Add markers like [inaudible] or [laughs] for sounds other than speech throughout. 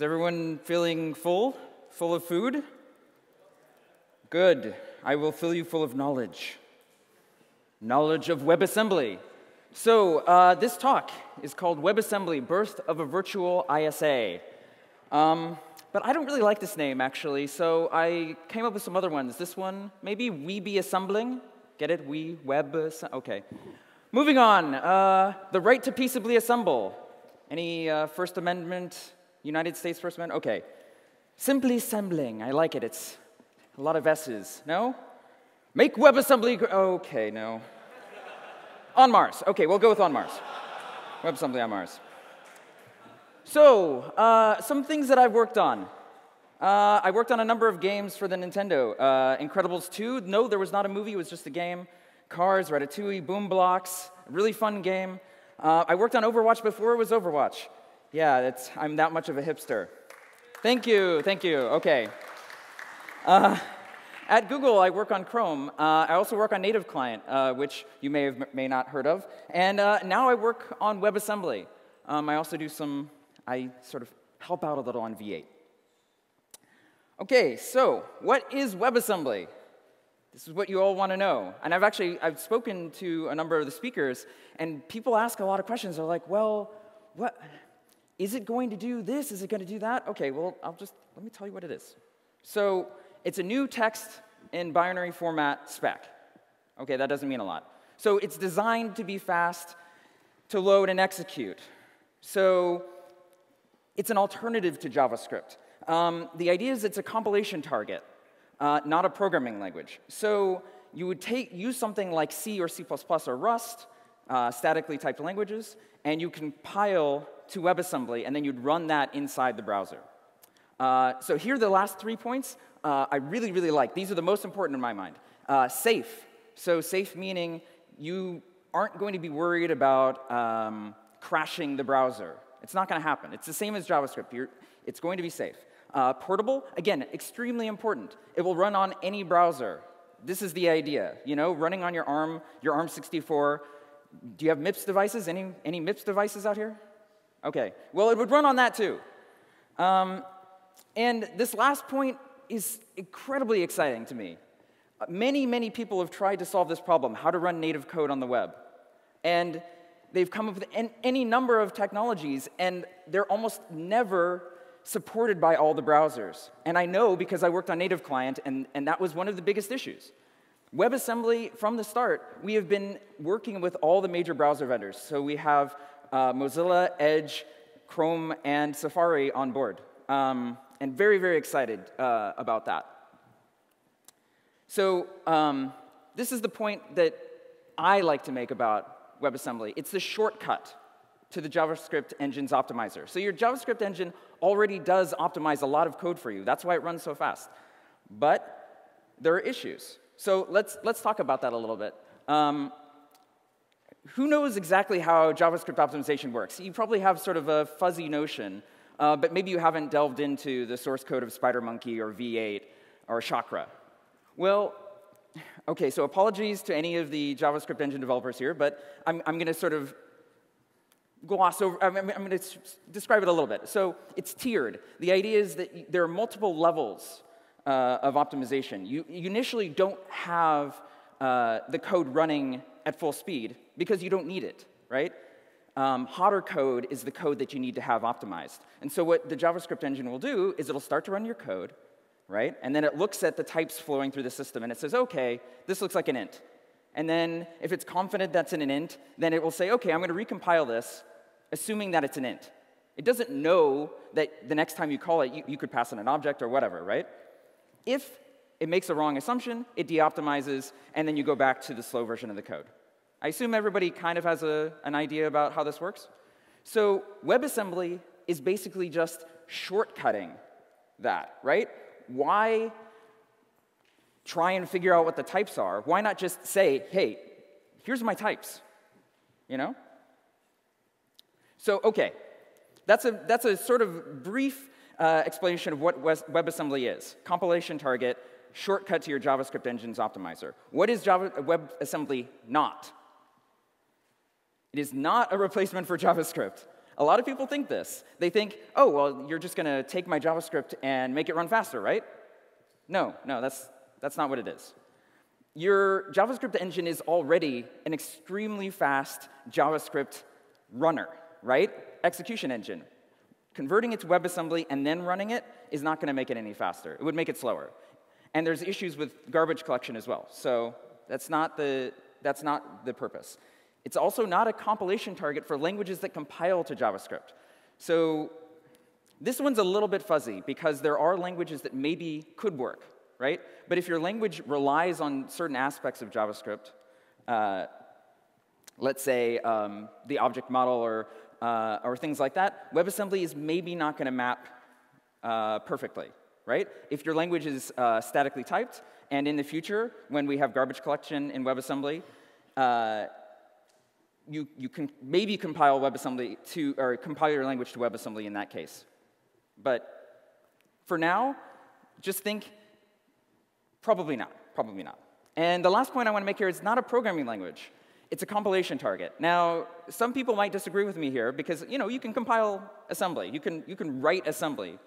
Is everyone feeling full? Full of food? Good. I will fill you full of knowledge. Knowledge of WebAssembly. So, uh, this talk is called WebAssembly Birth of a Virtual ISA. Um, but I don't really like this name, actually, so I came up with some other ones. This one, maybe We Be Assembling. Get it? We, Web, okay. Moving on, uh, the right to peaceably assemble. Any uh, First Amendment, United States First Amendment? Okay. Simply assembling, I like it. It's a lot of S's. No? Make WebAssembly, okay, no. on Mars. Okay, we'll go with on Mars. WebAssembly on Mars. So, uh, some things that I've worked on. Uh, I worked on a number of games for the Nintendo. Uh, Incredibles 2, no, there was not a movie, it was just a game. Cars, Ratatouille, Boom Blox, really fun game. Uh, I worked on Overwatch before it was Overwatch. Yeah, I'm that much of a hipster. Thank you, thank you, okay. Uh, at Google, I work on Chrome. Uh, I also work on Native Client, uh, which you may have may not heard of. And uh, now I work on WebAssembly. Um, I also do some, I sort of help out a little on V8. Okay, so what is WebAssembly? This is what you all want to know. And I've actually, I've spoken to a number of the speakers, and people ask a lot of questions. They're like, well, what, is it going to do this? Is it going to do that? Okay, well, I'll just, let me tell you what it is. So it's a new text in binary format spec. Okay, that doesn't mean a lot. So it's designed to be fast to load and execute. So it's an alternative to JavaScript. Um, the idea is it's a compilation target, uh, not a programming language. So you would take, use something like C or C++ or Rust, uh, statically typed languages, and you compile to WebAssembly, and then you'd run that inside the browser. Uh, so here are the last three points uh, I really, really like. These are the most important in my mind. Uh, safe. So safe meaning you aren't going to be worried about um, crashing the browser. It's not going to happen. It's the same as JavaScript. You're, it's going to be safe. Uh, portable, again, extremely important. It will run on any browser. This is the idea, you know, running on your ARM, your ARM64. Do you have MIPS devices? Any, any MIPS devices out here? Okay, well, it would run on that too. Um, and this last point is incredibly exciting to me. Many, many people have tried to solve this problem, how to run native code on the web. And they've come up with any number of technologies, and they're almost never supported by all the browsers. And I know because I worked on native client, and, and that was one of the biggest issues. WebAssembly, from the start, we have been working with all the major browser vendors. So we have uh, Mozilla, Edge, Chrome, and Safari on board. Um, and very, very excited uh, about that. So um, this is the point that I like to make about WebAssembly. It's the shortcut to the JavaScript engine's optimizer. So your JavaScript engine already does optimize a lot of code for you. That's why it runs so fast. But there are issues. So let's, let's talk about that a little bit. Um, who knows exactly how JavaScript optimization works? You probably have sort of a fuzzy notion uh, but maybe you haven't delved into the source code of SpiderMonkey or V8 or Chakra. Well, okay, so apologies to any of the JavaScript engine developers here, but I'm, I'm going to sort of gloss over, I'm, I'm going to describe it a little bit. So it's tiered. The idea is that there are multiple levels uh, of optimization. You, you, initially don't have uh, the code running at full speed because you don't need it, right? um, hotter code is the code that you need to have optimized. And so what the JavaScript engine will do is it'll start to run your code, right? And then it looks at the types flowing through the system and it says, okay, this looks like an int. And then if it's confident that's in an int, then it will say, okay, I'm going to recompile this, assuming that it's an int. It doesn't know that the next time you call it, you, you could pass in an object or whatever, right? If it makes a wrong assumption, it de-optimizes, and then you go back to the slow version of the code. I assume everybody kind of has a, an idea about how this works. So WebAssembly is basically just shortcutting that, right? Why try and figure out what the types are? Why not just say, hey, here's my types, you know? So, okay, that's a, that's a sort of brief uh, explanation of what WebAssembly is. Compilation target, shortcut to your JavaScript engine's optimizer. What is Java, WebAssembly not? It is not a replacement for JavaScript. A lot of people think this. They think, oh, well, you're just going to take my JavaScript and make it run faster, right? No, no, that's, that's not what it is. Your JavaScript engine is already an extremely fast JavaScript runner, right? Execution engine. Converting it to WebAssembly and then running it is not going to make it any faster. It would make it slower. And there's issues with garbage collection as well. So that's not the, that's not the purpose. It's also not a compilation target for languages that compile to JavaScript. So this one's a little bit fuzzy because there are languages that maybe could work, right? But if your language relies on certain aspects of JavaScript, uh, let's say um, the object model or, uh, or things like that, WebAssembly is maybe not going to map uh, perfectly, right? If your language is uh, statically typed, and in the future, when we have garbage collection in WebAssembly, uh, you, you can maybe compile WebAssembly to, or compile your language to WebAssembly in that case. But for now, just think, probably not, probably not. And the last point I want to make here is not a programming language. It's a compilation target. Now, some people might disagree with me here because, you know, you can compile assembly. You can, you can write assembly.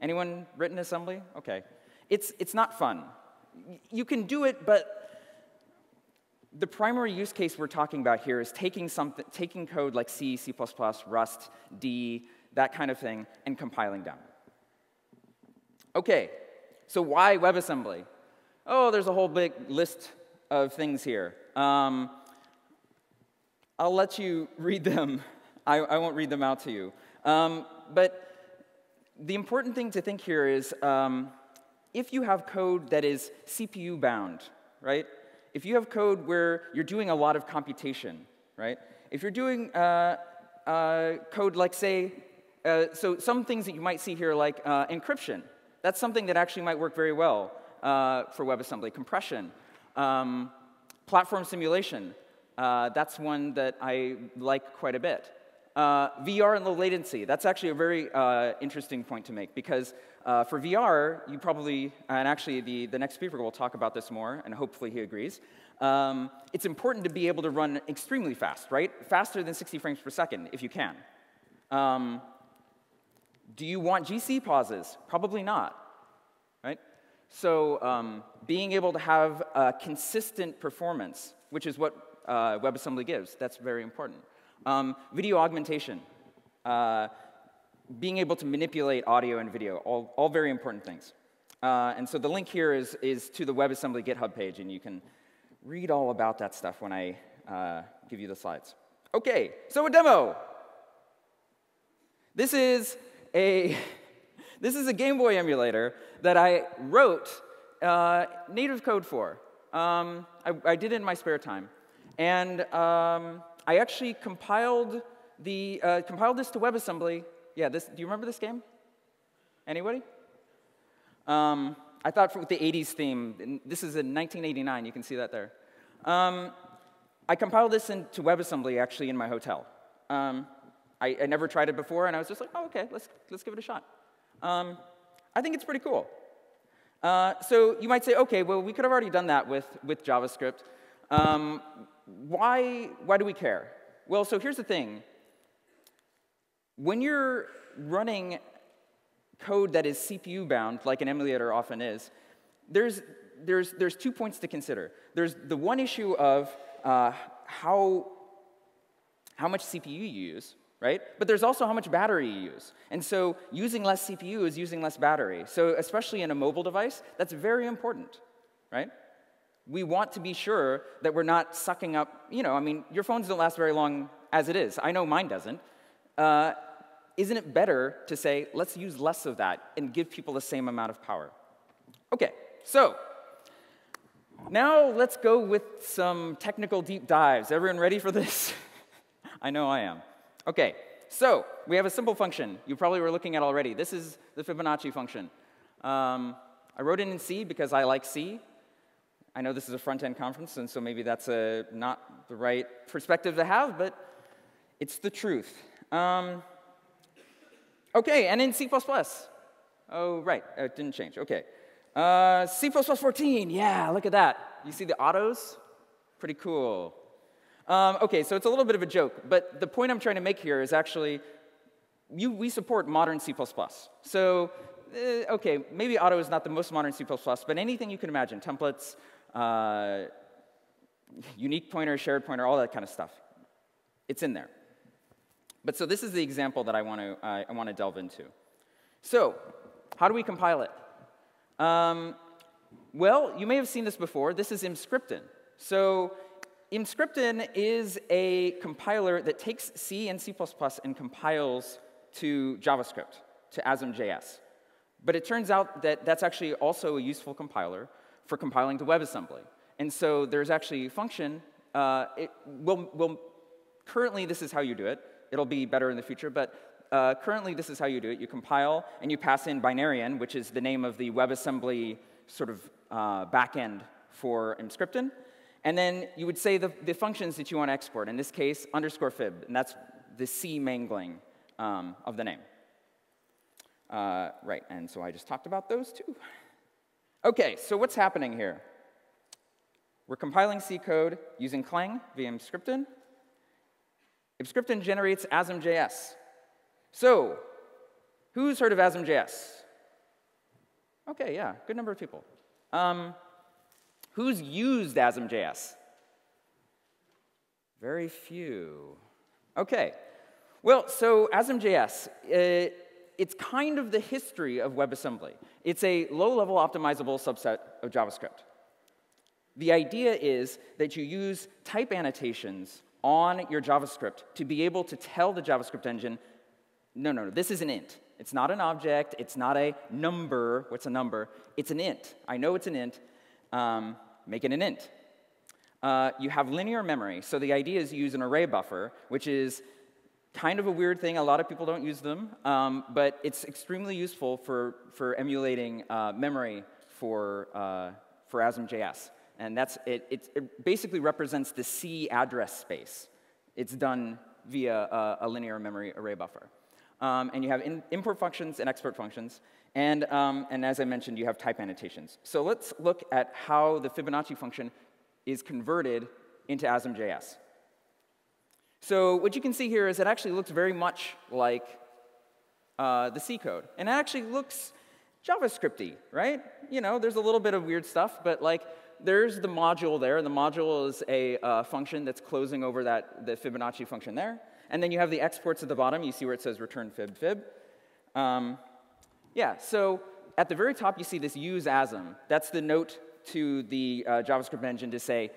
Anyone written assembly? Okay. It's, it's not fun. You can do it, but the primary use case we're talking about here is taking, something, taking code like C, C++, Rust, D, that kind of thing, and compiling down. Okay, so why WebAssembly? Oh, there's a whole big list of things here. Um, I'll let you read them. I, I, won't read them out to you. Um, but the important thing to think here is um, if you have code that is CPU bound, right? If you have code where you're doing a lot of computation, right? If you're doing uh, uh, code like, say, uh, so some things that you might see here like uh, encryption, that's something that actually might work very well uh, for WebAssembly. Compression, um, platform simulation, uh, that's one that I like quite a bit. VR and low latency, that's actually a very interesting point to make because uh, for VR, you probably, and actually the, the next speaker will talk about this more, and hopefully he agrees. Um, it's important to be able to run extremely fast, right? Faster than 60 frames per second, if you can. Um, do you want GC pauses? Probably not, right? So um, being able to have a consistent performance, which is what uh, WebAssembly gives, that's very important. Um, video augmentation. Uh, being able to manipulate audio and video, all, all very important things. Uh, and so the link here is, is to the WebAssembly GitHub page, and you can read all about that stuff when I uh, give you the slides. Okay, so a demo. This is a, [laughs] this is a Game Boy emulator that I wrote uh, native code for. Um, I, I, did it in my spare time. And um, I actually compiled, the, uh, compiled this to WebAssembly yeah, this, do you remember this game? Anybody? Um, I thought with the 80s theme, this is in 1989, you can see that there. Um, I compiled this into WebAssembly actually in my hotel. Um, I, I, never tried it before, and I was just like, oh, okay, let's, let's give it a shot. Um, I think it's pretty cool. Uh, so you might say, okay, well, we could have already done that with, with JavaScript. Um, why, why do we care? Well, so here's the thing. When you're running code that is CPU bound, like an emulator often is, there's, there's, there's two points to consider. There's the one issue of uh, how, how much CPU you use, right? But there's also how much battery you use. And so using less CPU is using less battery. So especially in a mobile device, that's very important, right? We want to be sure that we're not sucking up, you know, I mean, your phones don't last very long as it is. I know mine doesn't. Uh, isn't it better to say, let's use less of that and give people the same amount of power? Okay, so now let's go with some technical deep dives. Everyone ready for this? [laughs] I know I am. Okay, so we have a simple function you probably were looking at already. This is the Fibonacci function. Um, I wrote it in C because I like C. I know this is a front-end conference, and so maybe that's a, not the right perspective to have, but it's the truth. Um, Okay, and in C++. Oh, right, it didn't change. Okay. Uh, C++ 14, yeah, look at that. You see the autos? Pretty cool. Um, okay, so it's a little bit of a joke, but the point I'm trying to make here is actually you, we support modern C++. So, uh, okay, maybe auto is not the most modern C++, but anything you can imagine, templates, uh, unique pointer, shared pointer, all that kind of stuff, it's in there. But so this is the example that I want to, uh, I want to delve into. So, how do we compile it? Um, well, you may have seen this before. This is Emscripten. So Emscripten is a compiler that takes C and C++ and compiles to JavaScript, to ASM.js. But it turns out that that's actually also a useful compiler for compiling to WebAssembly. And so there's actually a function. Uh, it will, will, currently, this is how you do it. It'll be better in the future, but uh, currently this is how you do it. You compile and you pass in Binaryen, which is the name of the WebAssembly sort of uh, backend for Emscripten. And then you would say the, the functions that you want to export. In this case, underscore fib, and that's the C mangling um, of the name. Uh, right, and so I just talked about those two. Okay, so what's happening here? We're compiling C code using Clang via Emscripten. Emscripten generates ASM.js. So, who's heard of ASM.js? Okay, yeah, good number of people. Um, who's used ASM.js? Very few. Okay, well, so ASM.js, uh, it's kind of the history of WebAssembly. It's a low-level optimizable subset of JavaScript. The idea is that you use type annotations on your JavaScript to be able to tell the JavaScript engine, no, no, no, this is an int. It's not an object. It's not a number. What's a number? It's an int. I know it's an int. Um, make it an int. Uh, you have linear memory. So the idea is you use an array buffer, which is kind of a weird thing. A lot of people don't use them, um, but it's extremely useful for, for emulating uh, memory for, uh, for ASM.js. And that's, it, it, it, basically represents the C address space. It's done via a, a linear memory array buffer. Um, and you have in, import functions and export functions. And, um, and as I mentioned, you have type annotations. So let's look at how the Fibonacci function is converted into ASM.js. So what you can see here is it actually looks very much like uh, the C code. And it actually looks JavaScripty, right? You know, there's a little bit of weird stuff, but like there's the module there, and the module is a uh, function that's closing over that the Fibonacci function there. And then you have the exports at the bottom. You see where it says return fib fib. Um, yeah, so at the very top, you see this use ASM. That's the note to the uh, JavaScript engine to say,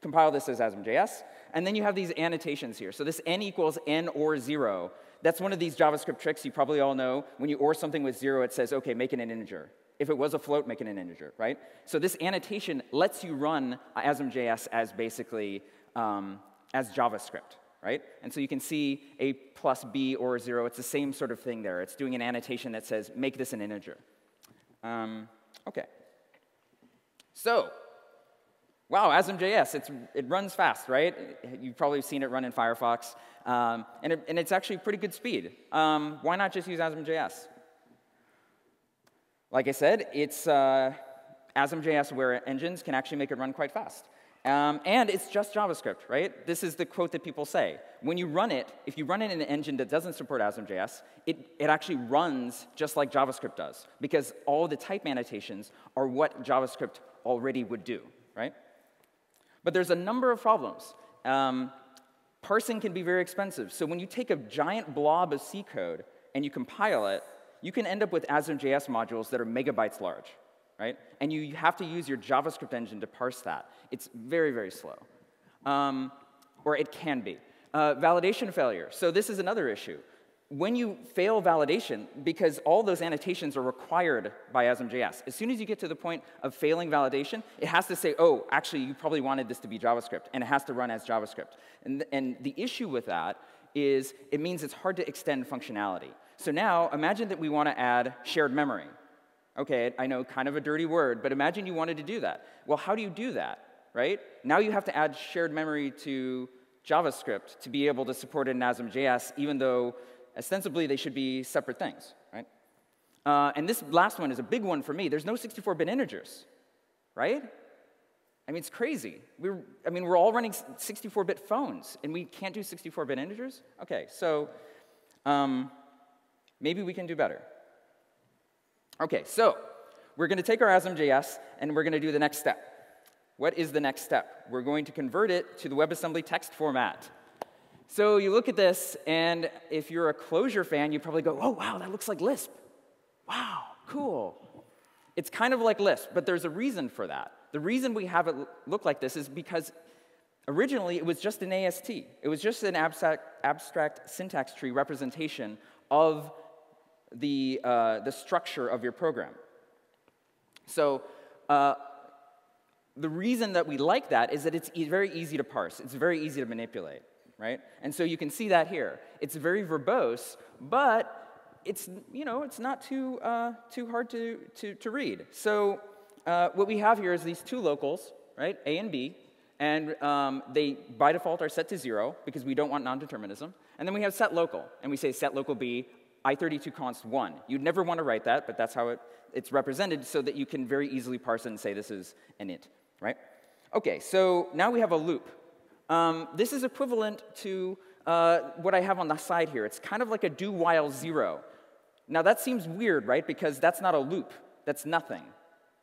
compile this as ASM.js. And then you have these annotations here. So this n equals n or 0. That's one of these JavaScript tricks you probably all know. When you or something with 0, it says, OK, make it an integer. If it was a float, make it an integer, right? So this annotation lets you run ASM.js as basically um, as JavaScript, right? And so you can see a plus b or 0. It's the same sort of thing there. It's doing an annotation that says, make this an integer. Um, OK. So, wow, ASM.js, it's, it runs fast, right? You've probably seen it run in Firefox. Um, and, it, and, it's actually pretty good speed. Um, why not just use ASM.js? Like I said, it's uh, ASM.js where engines can actually make it run quite fast. Um, and it's just JavaScript, right? This is the quote that people say. When you run it, if you run it in an engine that doesn't support ASM.js, it, it actually runs just like JavaScript does, because all the type annotations are what JavaScript already would do, right? But there's a number of problems. Um, parsing can be very expensive. So when you take a giant blob of C code and you compile it, you can end up with ASM.js modules that are megabytes large, right? And you have to use your JavaScript engine to parse that. It's very, very slow. Um, or it can be. Uh, validation failure. So this is another issue. When you fail validation, because all those annotations are required by ASM.js, as soon as you get to the point of failing validation, it has to say, oh, actually, you probably wanted this to be JavaScript, and it has to run as JavaScript. And, and the issue with that is it means it's hard to extend functionality. So now, imagine that we want to add shared memory. Okay, I know, kind of a dirty word, but imagine you wanted to do that. Well, how do you do that, right? Now you have to add shared memory to JavaScript to be able to support it in ASM.js, even though ostensibly they should be separate things, right? Uh, and this last one is a big one for me. There's no 64-bit integers, right? I mean, it's crazy. We're, I mean, we're all running 64-bit phones, and we can't do 64-bit integers? Okay, so um, Maybe we can do better. Okay, so we're going to take our ASM.js and we're going to do the next step. What is the next step? We're going to convert it to the WebAssembly text format. So you look at this, and if you're a Clojure fan, you probably go, oh, wow, that looks like Lisp. Wow, cool. It's kind of like Lisp, but there's a reason for that. The reason we have it look like this is because originally it was just an AST. It was just an abstract, abstract syntax tree representation of the, uh, the structure of your program. So uh, the reason that we like that is that it's e very easy to parse. It's very easy to manipulate, right? And so you can see that here. It's very verbose, but it's, you know, it's not too, uh, too hard to, to, to read. So uh, what we have here is these two locals, right, A and B, and um, they, by default, are set to zero because we don't want non-determinism. And then we have set local, and we say set local B, I32 const 1. You'd never want to write that, but that's how it, it's represented so that you can very easily parse it and say this is an int right? Okay, so now we have a loop. Um, this is equivalent to uh, what I have on the side here. It's kind of like a do while zero. Now that seems weird, right? Because that's not a loop. That's nothing.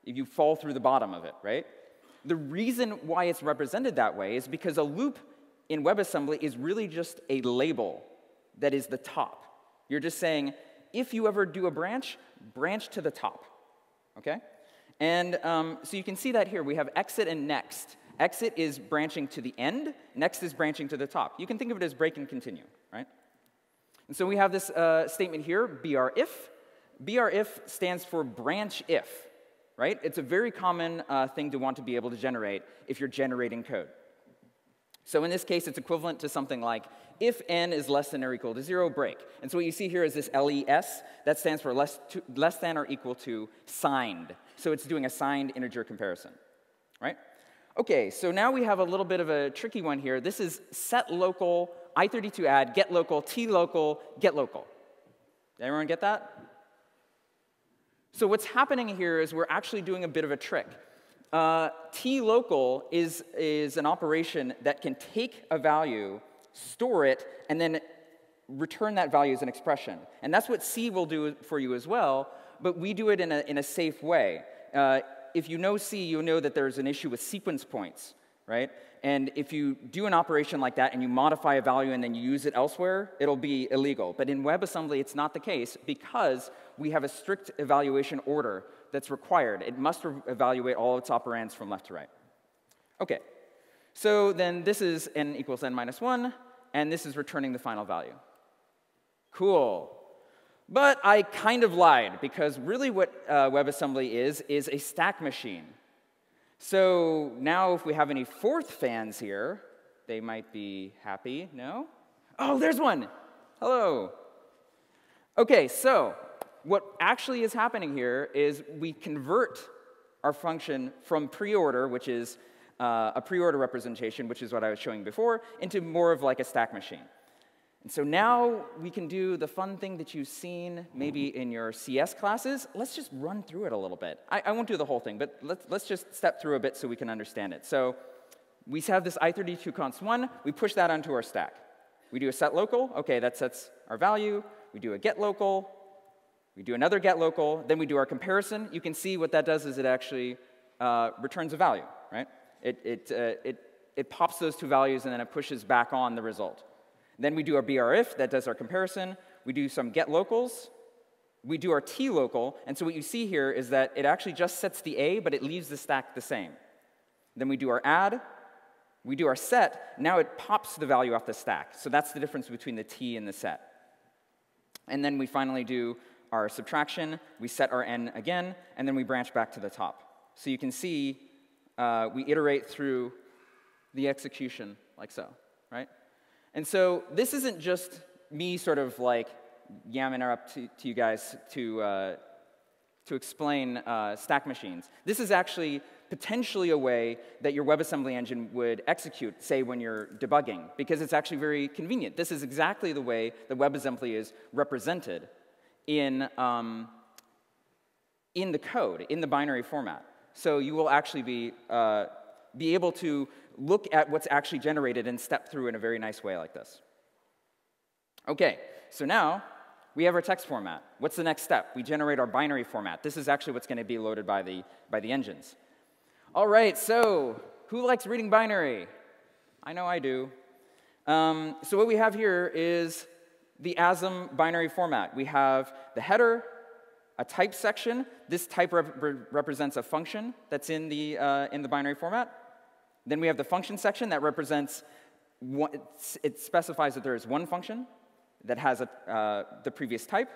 If you fall through the bottom of it, right? The reason why it's represented that way is because a loop in WebAssembly is really just a label that is the top. You're just saying, if you ever do a branch, branch to the top, okay? And um, so you can see that here. We have exit and next. Exit is branching to the end. Next is branching to the top. You can think of it as break and continue, right? And so we have this uh, statement here, brif. brif stands for branch if, right? It's a very common uh, thing to want to be able to generate if you're generating code. So in this case, it's equivalent to something like if n is less than or equal to 0, break. And so what you see here is this LES. That stands for less, to, less than or equal to signed. So it's doing a signed integer comparison, right? Okay, so now we have a little bit of a tricky one here. This is set local, i32 add, get local, tee local, get local. Did everyone get that? So what's happening here is we're actually doing a bit of a trick. Uh, T-local is, is an operation that can take a value, store it, and then return that value as an expression. And that's what C will do for you as well, but we do it in a, in a safe way. Uh, if you know C, you know that there's an issue with sequence points, right? And if you do an operation like that and you modify a value and then you use it elsewhere, it'll be illegal. But in WebAssembly, it's not the case because we have a strict evaluation order that's required. It must evaluate all its operands from left to right. Okay, so then this is n equals n minus 1, and this is returning the final value. Cool. But I kind of lied, because really what uh, WebAssembly is, is a stack machine. So now if we have any Forth fans here, they might be happy, no? Oh, there's one! Hello. Okay, so what actually is happening here is we convert our function from pre-order, which is uh, a pre-order representation, which is what I was showing before, into more of like a stack machine. And so now we can do the fun thing that you've seen maybe in your CS classes. Let's just run through it a little bit. I, I won't do the whole thing, but let's, let's just step through a bit so we can understand it. So we have this i32 const 1. We push that onto our stack. We do a set local. OK, that sets our value. We do a get local. We do another get local, then we do our comparison. You can see what that does is it actually uh, returns a value, right? It, it, uh, it, it pops those two values and then it pushes back on the result. Then we do our brif, that does our comparison. We do some get locals. We do our tee local, and so what you see here is that it actually just sets the a, but it leaves the stack the same. Then we do our add. We do our set. Now it pops the value off the stack. So that's the difference between the t and the set. And then we finally do our subtraction, we set our n again, and then we branch back to the top. So you can see uh, we iterate through the execution like so, right? And so this isn't just me sort of like yamming up to, to you guys to, uh, to explain uh, stack machines. This is actually potentially a way that your WebAssembly engine would execute, say, when you're debugging, because it's actually very convenient. This is exactly the way that WebAssembly is represented in, um, in the code, in the binary format. So you will actually be, uh, be able to look at what's actually generated and step through in a very nice way like this. Okay, so now We have our text format. What's the next step? We generate our binary format. This is actually what's going to be loaded by the, by the engines. All right, so who likes reading binary? I know I do. Um, so what we have here is the ASM binary format. We have the header, a type section. This type rep represents a function that's in the, uh, in the binary format. Then we have the function section that represents, one, it specifies that there is one function that has a, uh, the previous type.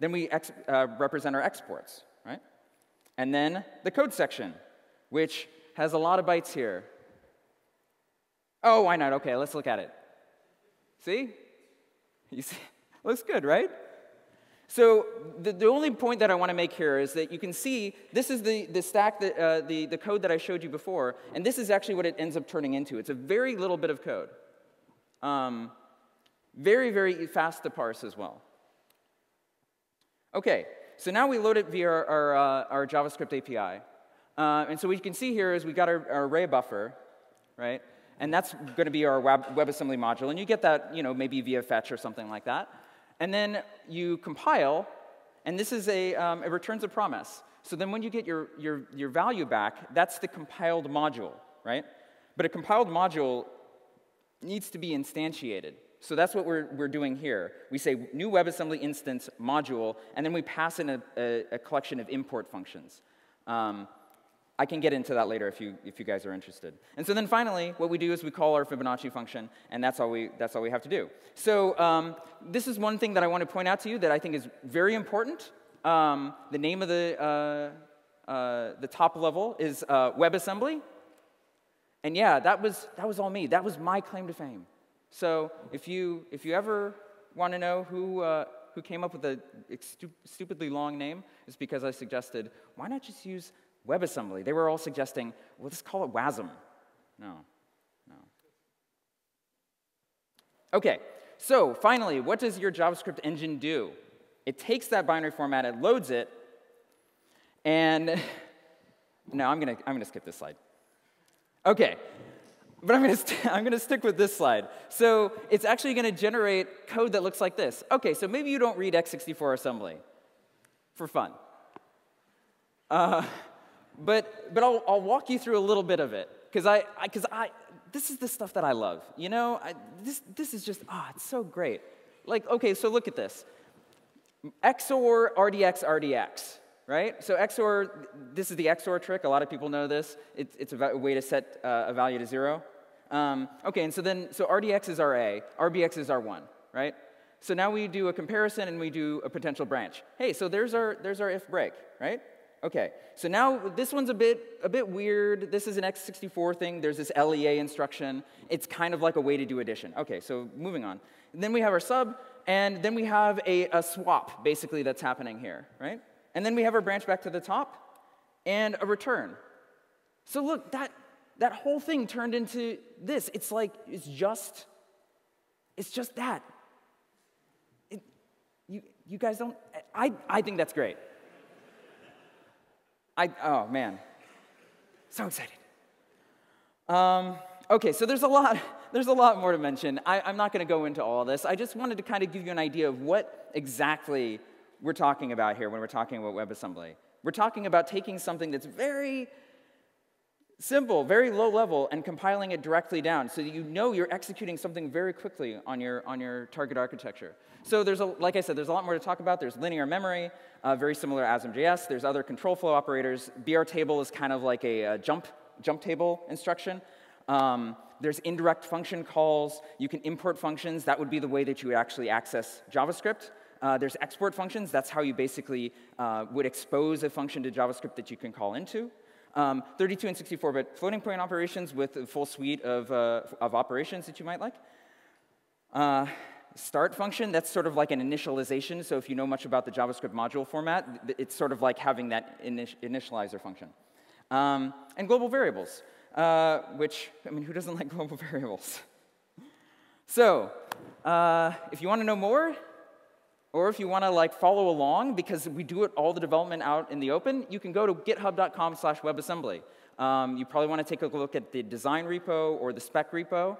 Then we uh, represent our exports, right? And then the code section, which has a lot of bytes here. Oh, why not? Okay, let's look at it. See? [laughs] You see? Looks good, right? So the, the only point that I want to make here is that you can see this is the, the stack, that, uh, the, the code that I showed you before, and this is actually what it ends up turning into. It's a very little bit of code. Um, very, very fast to parse as well. Okay, so now we load it via our, our, uh, our JavaScript API. Uh, and so what you can see here is we've got our, our array buffer, right? And that's going to be our web, WebAssembly module. And you get that, you know, maybe via fetch or something like that. And then you compile, and this is a, um, it returns a promise. So then when you get your, your, your value back, that's the compiled module, right? But a compiled module needs to be instantiated. So that's what we're, we're doing here. We say new WebAssembly instance module, and then we pass in a, a, a collection of import functions. Um, I can get into that later if you, if you guys are interested. And so then finally, what we do is we call our Fibonacci function, and that's all we, that's all we have to do. So um, this is one thing that I want to point out to you that I think is very important. Um, the name of the, uh, uh, the top level is uh, WebAssembly. And yeah, that was, that was all me. That was my claim to fame. So if you, if you ever want to know who, uh, who came up with a stu stupidly long name, it's because I suggested, why not just use WebAssembly. They were all suggesting, well, let's call it WASM. No, no. Okay, so finally, what does your JavaScript engine do? It takes that binary format, it loads it, and [laughs] no, I'm gonna, I'm gonna skip this slide. Okay, but I'm gonna, i [laughs] I'm gonna stick with this slide. So it's actually gonna generate code that looks like this. Okay, so maybe you don't read x64 assembly for fun. Uh, but, but I'll, I'll walk you through a little bit of it because I, because I, I, this is the stuff that I love. You know, I, this, this is just, ah, oh, it's so great. Like, okay, so look at this. XOR RDX RDX, right? So XOR, this is the XOR trick. A lot of people know this. It, it's a way to set uh, a value to zero. Um, okay, and so then, so RDX is our A, RBX is our one, right? So now we do a comparison and we do a potential branch. Hey, so there's our, there's our if break, right? Okay, so now this one's a bit, a bit weird. This is an x64 thing. There's this LEA instruction. It's kind of like a way to do addition. Okay, so moving on. And then we have our sub, and then we have a, a swap, basically, that's happening here, right? And then we have our branch back to the top, and a return. So look, that, that whole thing turned into this. It's like, it's just, it's just that. It, you, you guys don't, I, I think that's great. I, oh man, so excited. Um, okay, so there's a lot, [laughs] there's a lot more to mention. I, am not going to go into all this. I just wanted to kind of give you an idea of what exactly we're talking about here when we're talking about WebAssembly. We're talking about taking something that's very simple, very low level, and compiling it directly down so that you know you're executing something very quickly on your, on your target architecture. So there's, a, like I said, there's a lot more to talk about. There's linear memory, uh, very similar to ASM.js. There's other control flow operators. BR table is kind of like a, a jump, jump table instruction. Um, there's indirect function calls. You can import functions. That would be the way that you would actually access JavaScript. Uh, there's export functions. That's how you basically uh, would expose a function to JavaScript that you can call into. Um, 32 and 64-bit floating point operations with a full suite of, uh, of operations that you might like. Uh, start function, that's sort of like an initialization. So if you know much about the JavaScript module format, it's sort of like having that init initializer function. Um, and global variables, uh, which, I mean, who doesn't like global [laughs] variables? so uh, if you want to know more, or if you want to like follow along, because we do it all the development out in the open, you can go to github.com slash webassembly. Um, you probably want to take a look at the design repo or the spec repo,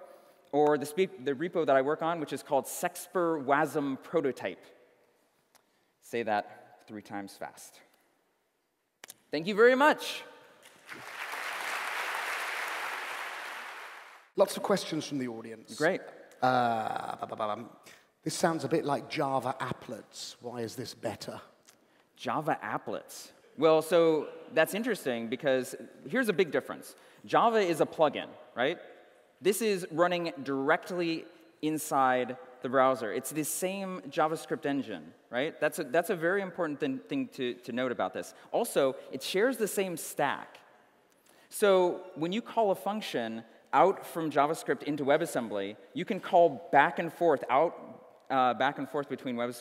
or the, the repo that I work on, which is called Sexper WASM Prototype. Say that three times fast. Thank you very much. Lots of questions from the audience. Great. Uh, this sounds a bit like Java applets. Why is this better? Java applets. Well, so that's interesting because here's a big difference. Java is a plugin, right? This is running directly inside the browser. It's the same JavaScript engine, right? That's a, that's a very important thing, thing to, to note about this. Also, it shares the same stack. So when you call a function, out from JavaScript into WebAssembly, you can call back and forth, out, uh, back and forth between uh,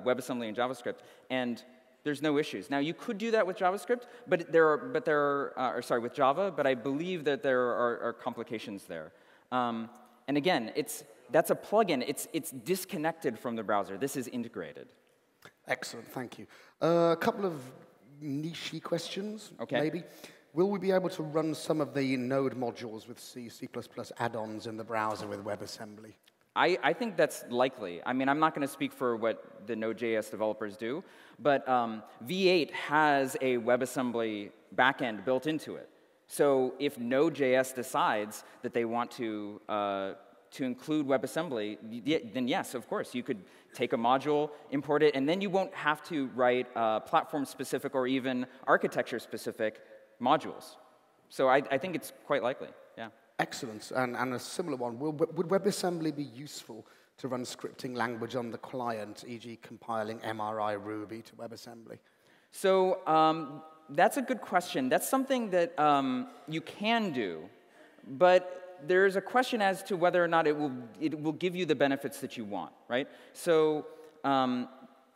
WebAssembly and JavaScript, and there's no issues. Now, you could do that with JavaScript, but there are, but there are, uh, or sorry, with Java, but I believe that there are, are complications there. Um, and again, it's, that's a plugin. It's, it's disconnected from the browser. This is integrated. Excellent, thank you. Uh, a couple of niche questions, okay. maybe. Will we be able to run some of the Node modules with C, C++ add-ons in the browser with WebAssembly? I, I, think that's likely. I mean, I'm not going to speak for what the Node.js developers do, but um, V8 has a WebAssembly backend built into it. So if Node.js decides that they want to, uh, to include WebAssembly, then yes, of course, you could take a module, import it, and then you won't have to write uh, platform-specific or even architecture-specific modules. So I, I, think it's quite likely. Excellent. And, and a similar one, will, would WebAssembly be useful to run scripting language on the client, e.g. compiling MRI Ruby to WebAssembly? So um, that's a good question. That's something that um, you can do, but there's a question as to whether or not it will, it will give you the benefits that you want, right? So um,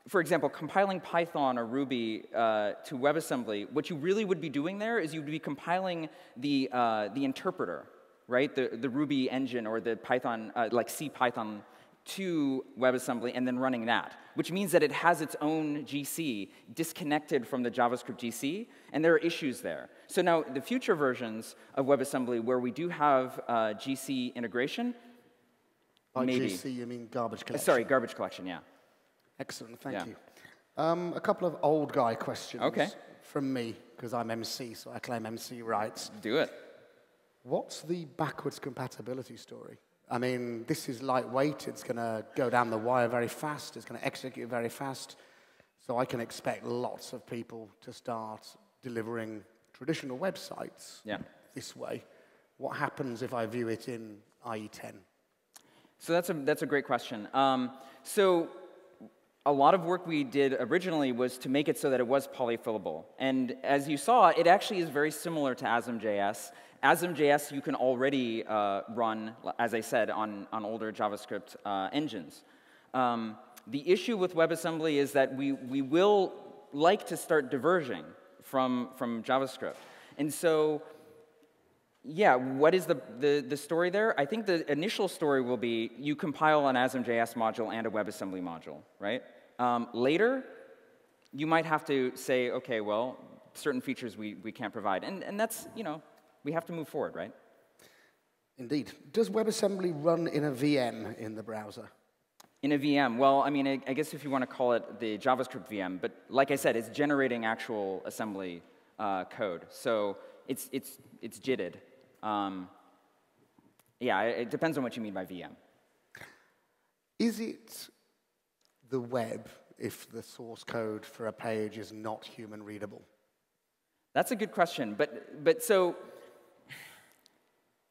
for example, compiling Python or Ruby uh, to WebAssembly, what you really would be doing there is you'd be compiling the, uh, the interpreter, right? The, the Ruby engine or the Python, uh, like CPython to WebAssembly and then running that, which means that it has its own GC disconnected from the JavaScript GC, and there are issues there. So now the future versions of WebAssembly where we do have uh, GC integration, By maybe. GC, you mean garbage collection? sorry, garbage collection, yeah. Excellent, thank yeah. you. Um, a couple of old guy questions okay. from me, because I'm MC, so I claim MC rights. Do it. What's the backwards compatibility story? I mean, this is lightweight. It's going to go down the wire very fast. It's going to execute very fast. So I can expect lots of people to start delivering traditional websites yeah. this way. What happens if I view it in IE10? So that's a, that's a great question. Um, so a lot of work we did originally was to make it so that it was polyfillable. And as you saw, it actually is very similar to ASM.js. ASM.js you can already uh, run, as I said, on, on older JavaScript uh, engines. Um, the issue with WebAssembly is that we, we will like to start diverging from, from JavaScript. And so, yeah, what is the, the, the story there? I think the initial story will be you compile an ASM.js module and a WebAssembly module, right? Um, later, you might have to say, okay, well, certain features we, we can't provide. And, and that's, you know, we have to move forward, right? Indeed. Does WebAssembly run in a VM in the browser? In a VM, well, I mean, I, I guess if you want to call it the JavaScript VM, but like I said, it's generating actual assembly uh, code. So it's, it's, it's JITted. Um, yeah, it depends on what you mean by VM. Is it the web if the source code for a page is not human readable? That's a good question. But, but so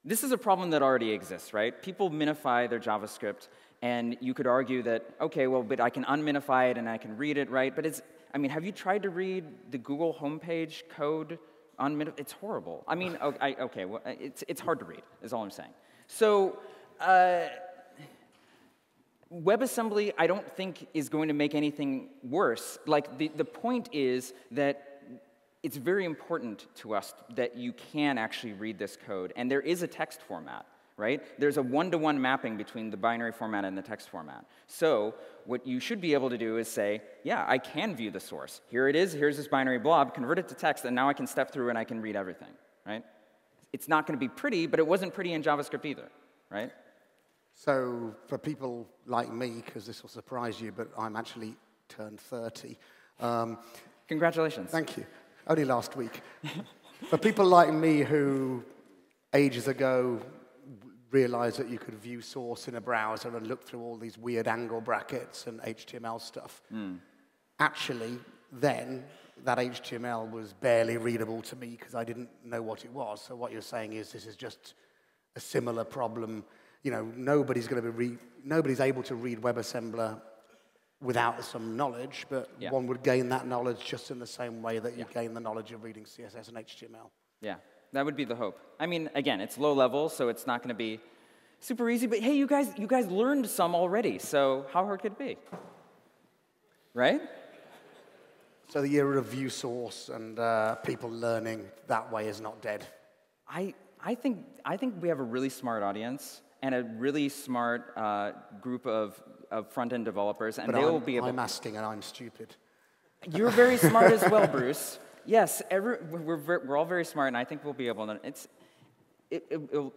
this is a problem that already exists, right? People minify their JavaScript, and you could argue that, okay, well, but I can unminify it and I can read it, right? But it's, I mean, have you tried to read the Google homepage code? Unmin- it's horrible. I mean, okay, okay well, it's, it's hard to read, is all I'm saying. So, uh, WebAssembly, I don't think, is going to make anything worse. Like, the, the point is that it's very important to us that you can actually read this code. And there is a text format, right? There's a one-to-one -one mapping between the binary format and the text format. So what you should be able to do is say, yeah, I can view the source. Here it is, here's this binary blob, convert it to text, and now I can step through and I can read everything, right? It's not going to be pretty, but it wasn't pretty in JavaScript either, right? So for people like me, because this will surprise you, but I'm actually turned 30. Um, Congratulations. thank you. Only last week. [laughs] For people like me who ages ago realized that you could view source in a browser and look through all these weird angle brackets and HTML stuff, actually, then that HTML was barely readable to me because I didn't know what it was. So what you're saying is this is just a similar problem. You know, nobody's going to be re- nobody's able to read WebAssembler without some knowledge, but Yeah. one would gain that knowledge just in the same way that you gain the knowledge of reading CSS and HTML. Yeah, that would be the hope. I mean, again, it's low level, so it's not going to be super easy. But hey, you guys, you guys learned some already, so how hard could it be? Right? So the era of view source and uh, people learning that way is not dead. I, I think I think we have a really smart audience and a really smart uh, group of, of front end developers, and But they will I'm, be able. I'm asking and I'm stupid. You're very smart as well, [laughs] Bruce. Yes, every, we're, we're all very smart, and I think we'll be able to. It's, it, it, it'll,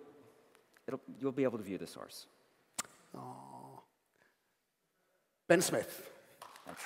it'll, you'll be able to view the source. Ben Smith. Thanks.